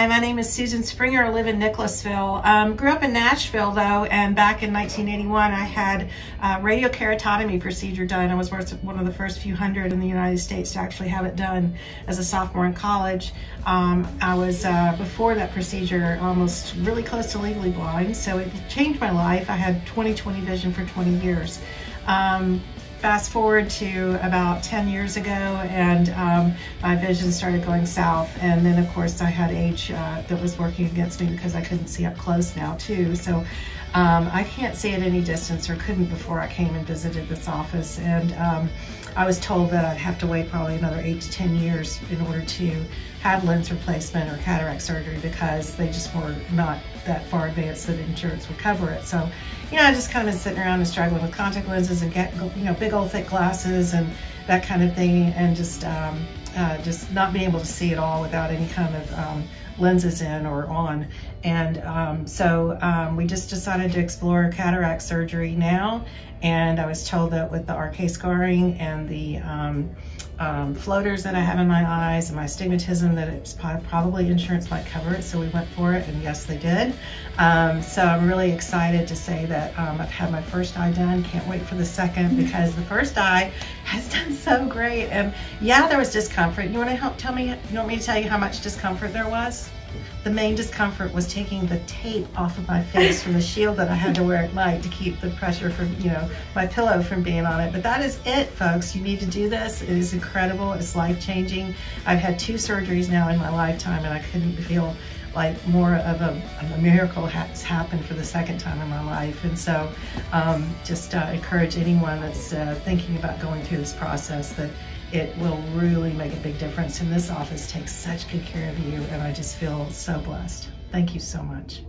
Hi, my name is Susan Springer. I live in Nicholasville. Um, grew up in Nashville though, and back in 1981 I had a radiokeratotomy procedure done. I was one of the first few hundred in the United States to actually have it done as a sophomore in college. Um, I was, uh, before that procedure, almost really close to legally blind, so it changed my life. I had 20/20 vision for 20 years. Um, fast forward to about 10 years ago and um, my vision started going south. And then of course I had age uh, that was working against me because I couldn't see up close now too. So um, I can't see at any distance or couldn't before I came and visited this office. And um, I was told that I'd have to wait probably another eight to 10 years in order to have lens replacement or cataract surgery because they just were not that far advanced that insurance would cover it. So, you know, I just kind of been sitting around and struggling with contact lenses and get, you know, big old thick glasses and that kind of thing and just, um, uh, just not being able to see at all without any kind of um, lenses in or on. And um, so um, we just decided to explore cataract surgery now. And I was told that with the RK scarring and the um, floaters that I have in my eyes and my astigmatism that it's probably insurance might cover it. So we went for it and yes, they did. Um, so I'm really excited to say that um, I've had my first eye done. Can't wait for the second because the first eye has done so great. And yeah, there was discomfort. You want to help tell me, you want me to tell you how much discomfort there was? The main discomfort was taking the tape off of my face from the shield that I had to wear at night to keep the pressure from, you know, my pillow from being on it. But that is it, folks. You need to do this. It is incredible. It's life-changing. I've had two surgeries now in my lifetime, and I couldn't feel like more of a, a, miracle has happened for the second time in my life. And so um, just uh, encourage anyone that's uh, thinking about going through this process that it will really make a big difference. And this office takes such good care of you, and I just feel so blessed. Thank you so much.